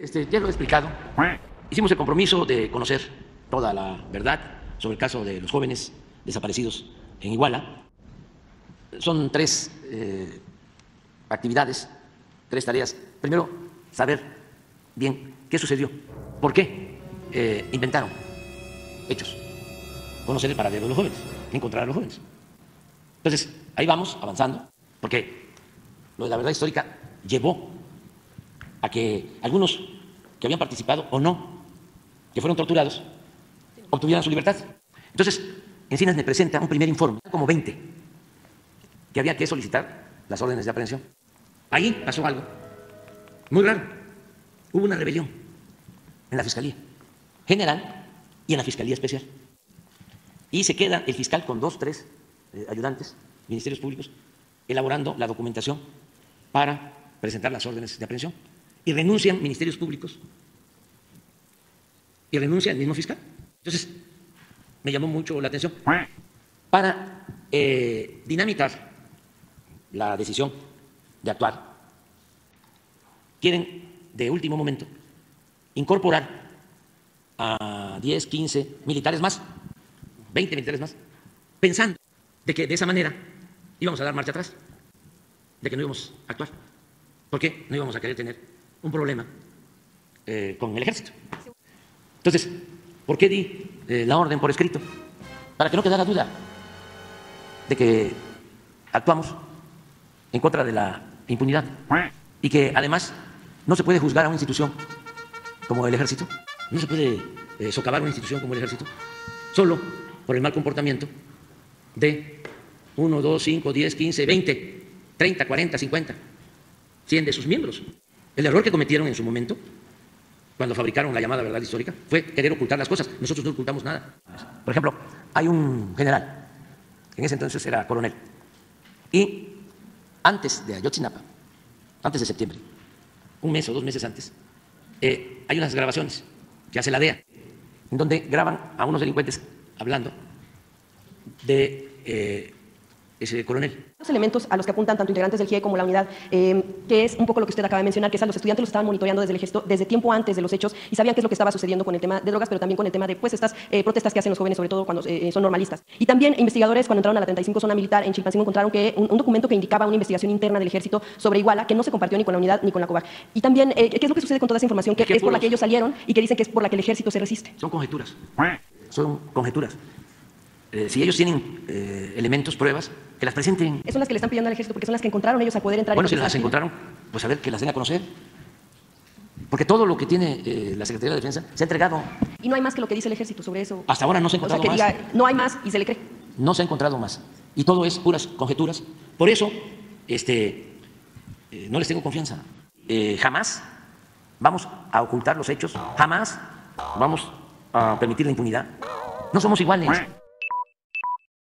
Este, ya lo he explicado. Hicimos el compromiso de conocer toda la verdad sobre el caso de los jóvenes desaparecidos en Iguala. Son tres eh, actividades, tres tareas. Primero, saber bien qué sucedió, por qué eh, inventaron hechos, conocer el paradero de los jóvenes, encontrar a los jóvenes. Entonces, ahí vamos avanzando, porque lo de la verdad histórica llevó a que algunos que habían participado o no, que fueron torturados, obtuvieran su libertad. Entonces, Encinas me presenta un primer informe, como 20, que había que solicitar las órdenes de aprehensión. Ahí pasó algo muy raro. Hubo una rebelión en la Fiscalía General y en la Fiscalía Especial. Y se queda el fiscal con dos, tres eh, ayudantes, ministerios públicos, elaborando la documentación para presentar las órdenes de aprehensión. Y renuncian ministerios públicos. Y renuncia el mismo fiscal. Entonces, me llamó mucho la atención. Para eh, dinamitar la decisión de actuar, quieren de último momento incorporar a 10, 15 militares más, 20 militares más, pensando de que de esa manera íbamos a dar marcha atrás, de que no íbamos a actuar, porque no íbamos a querer tener un problema eh, con el ejército. Entonces, ¿por qué di eh, la orden por escrito? Para que no quedara duda de que actuamos en contra de la impunidad y que además no se puede juzgar a una institución como el ejército, no se puede eh, socavar una institución como el ejército solo por el mal comportamiento de 1, 2, 5, 10, 15, 20, 30, 40, 50, 100 de sus miembros. El error que cometieron en su momento, cuando fabricaron la llamada verdad histórica, fue querer ocultar las cosas. Nosotros no ocultamos nada. Por ejemplo, hay un general, en ese entonces era coronel, y antes de Ayotzinapa, antes de septiembre, un mes o dos meses antes, eh, hay unas grabaciones que hace la DEA, en donde graban a unos delincuentes hablando de eh, ese coronel. Los elementos a los que apuntan tanto integrantes del GIE como la unidad, eh, que es un poco lo que usted acaba de mencionar, que es a los estudiantes los estaban monitoreando desde el gesto, desde tiempo antes de los hechos y sabían qué es lo que estaba sucediendo con el tema de drogas, pero también con el tema de pues estas eh, protestas que hacen los jóvenes, sobre todo cuando eh, son normalistas. Y también investigadores cuando entraron a la 35 zona militar en Chilpancingo encontraron que un, un, documento que indicaba una investigación interna del ejército sobre Iguala que no se compartió ni con la unidad ni con la COBAR. Y también qué es lo que sucede con toda esa información que es por la que ellos salieron y que dicen que es por la que el ejército se resiste. Son conjeturas. Son conjeturas. Eh, si ellos tienen eh, elementos, pruebas, que las presenten. Son las que le están pidiendo al ejército porque son las que encontraron ellos a poder entrar. Bueno, si las encontraron, pues a ver que las den a conocer. Porque todo lo que tiene eh, la Secretaría de Defensa se ha entregado. Y no hay más que lo que dice el ejército sobre eso. Hasta ahora no se ha encontrado o sea, que más. Diga, no hay más y se le cree. No se ha encontrado más. Y todo es puras conjeturas. Por eso, este, no les tengo confianza. jamás vamos a ocultar los hechos. Jamás vamos a permitir la impunidad. No somos iguales.